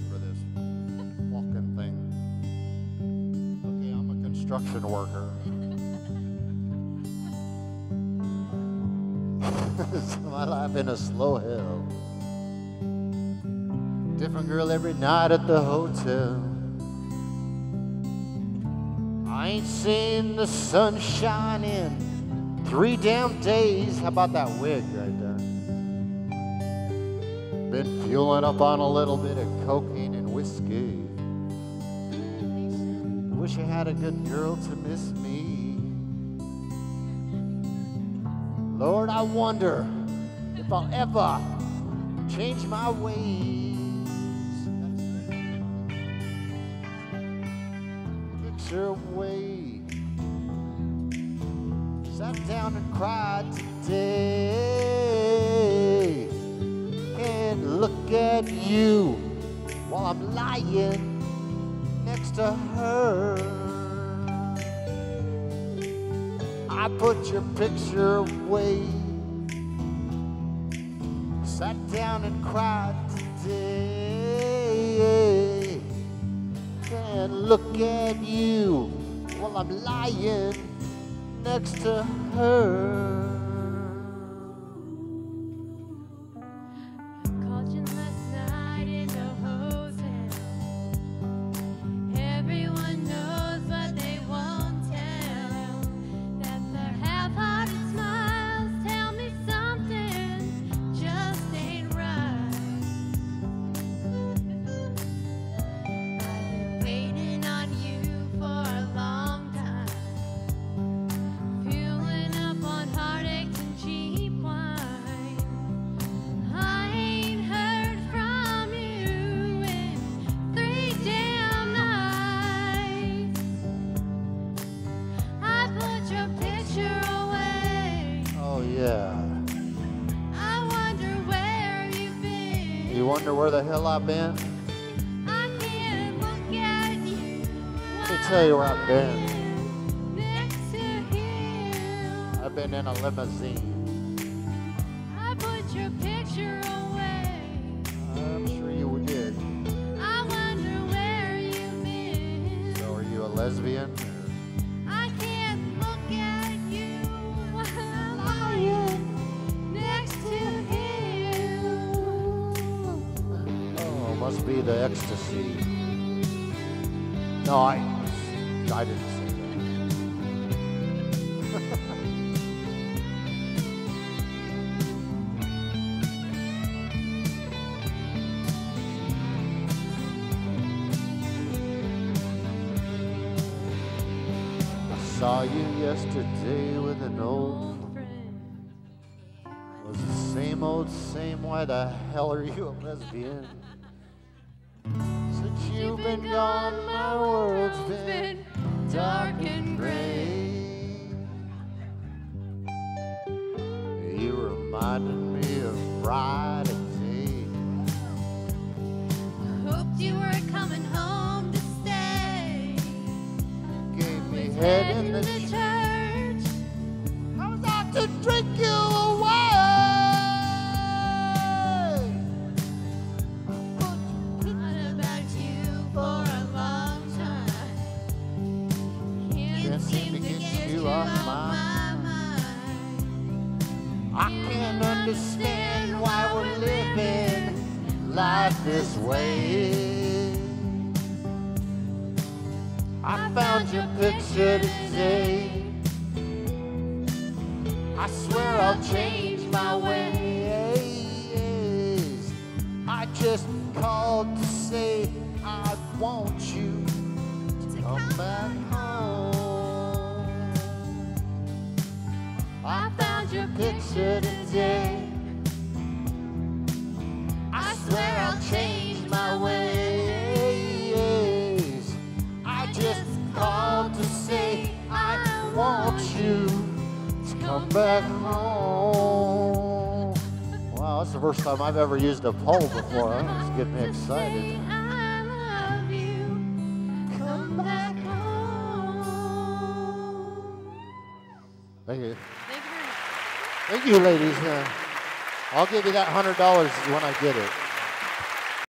for this walking thing. Okay, I'm a construction worker. my life in a slow hill. Different girl every night at the hotel. I ain't seen the sunshine in three damn days. How about that wig right there? Been fueling up on a little bit of cocaine and whiskey. Wish I had a good girl to miss me. Lord, I wonder if I'll ever change my ways. Picture away. Sat down and cried today. You while I'm lying next to her. I put your picture away. Sat down and cried today. And look at you while I'm lying next to her. Wonder where the hell I've been? I can't look at you. Let me tell you where I've been. Next to him. I've been in a limousine. I put your picture away. I'm sure you did. I wonder where you've been. So, are you a lesbian? The ecstasy. No, I, I didn't say that. I saw you yesterday with an old Old friend, was the same old same. Why the hell are you a lesbian? You've been gone, my world's been dark and gray. You reminded me of Friday. I hoped you were coming home to stay. Gave me head in the to church. I was out to drink you Seem to get you off my mind. I can't understand why we're living life this way. I found your picture today. I swear I'll change my ways. I just called to say I want you to come back your picture today. I swear I'll change my ways. I just called to say I want you to come back home. Wow, that's the first time I've ever used a pole before. It's getting me excited. I love you. Come back home. Thank you. Thank you ladies. Uh, I'll give you that hundred dollars when I get it.